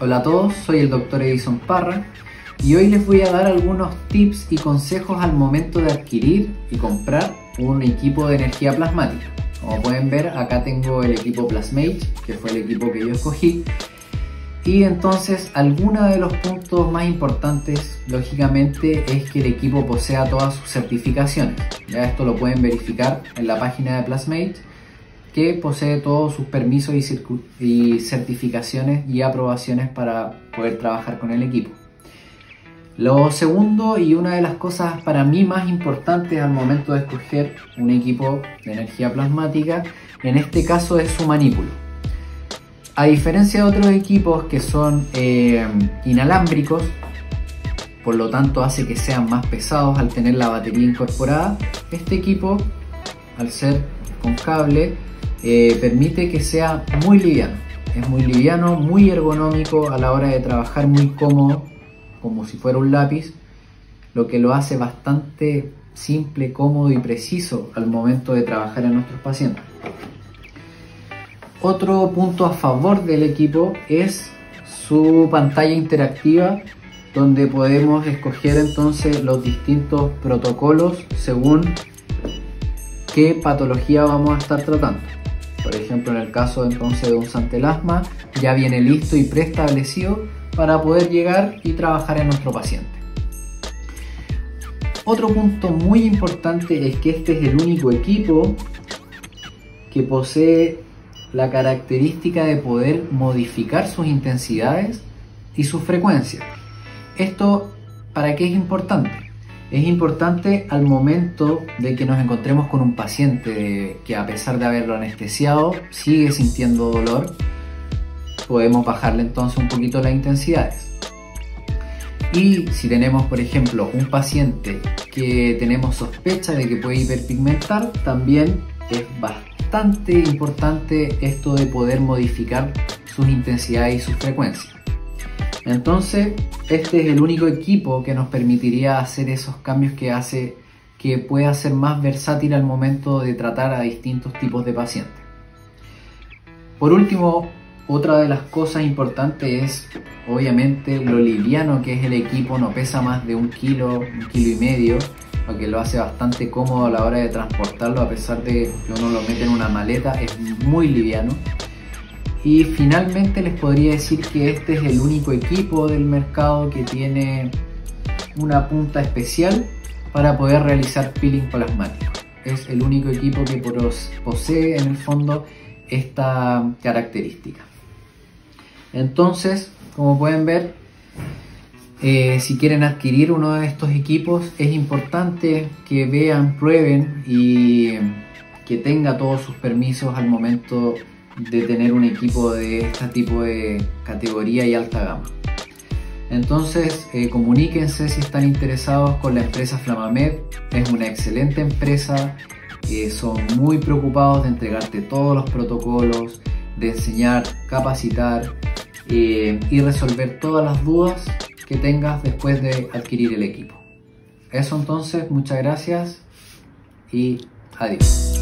Hola a todos, soy el Dr. Edison Parra y hoy les voy a dar algunos tips y consejos al momento de adquirir y comprar un equipo de energía plasmática. Como pueden ver, acá tengo el equipo Plasmate, que fue el equipo que yo escogí. Y entonces, algunos de los puntos más importantes, lógicamente, es que el equipo posea todas sus certificaciones. Ya esto lo pueden verificar en la página de Plasmate, que posee todos sus permisos y certificaciones y aprobaciones para poder trabajar con el equipo. Lo segundo y una de las cosas para mí más importantes al momento de escoger un equipo de energía plasmática, en este caso es su manípulo. A diferencia de otros equipos que son eh, inalámbricos, por lo tanto hace que sean más pesados al tener la batería incorporada, este equipo, al ser con cable, eh, permite que sea muy liviano. Es muy liviano, muy ergonómico a la hora de trabajar, muy cómodo como si fuera un lápiz, lo que lo hace bastante simple, cómodo y preciso al momento de trabajar en nuestros pacientes. Otro punto a favor del equipo es su pantalla interactiva donde podemos escoger entonces los distintos protocolos según qué patología vamos a estar tratando. Por ejemplo, en el caso entonces de un santelasma ya viene listo y preestablecido para poder llegar y trabajar en nuestro paciente. Otro punto muy importante es que este es el único equipo que posee la característica de poder modificar sus intensidades y sus frecuencias. ¿Esto para qué es importante? Es importante al momento de que nos encontremos con un paciente que a pesar de haberlo anestesiado sigue sintiendo dolor podemos bajarle entonces un poquito las intensidades. Y si tenemos, por ejemplo, un paciente que tenemos sospecha de que puede hiperpigmentar, también es bastante importante esto de poder modificar sus intensidades y sus frecuencias. Entonces, este es el único equipo que nos permitiría hacer esos cambios que hace que pueda ser más versátil al momento de tratar a distintos tipos de pacientes. Por último, otra de las cosas importantes es obviamente lo liviano que es el equipo, no pesa más de un kilo, un kilo y medio, lo que lo hace bastante cómodo a la hora de transportarlo a pesar de que uno lo mete en una maleta, es muy liviano. Y finalmente les podría decir que este es el único equipo del mercado que tiene una punta especial para poder realizar peeling plasmático. Es el único equipo que posee en el fondo esta característica. Entonces, como pueden ver, eh, si quieren adquirir uno de estos equipos, es importante que vean, prueben y que tenga todos sus permisos al momento de tener un equipo de este tipo de categoría y alta gama. Entonces, eh, comuníquense si están interesados con la empresa Flamamed. Es una excelente empresa. Eh, son muy preocupados de entregarte todos los protocolos, de enseñar, capacitar eh, y resolver todas las dudas que tengas después de adquirir el equipo. Eso entonces, muchas gracias y adiós.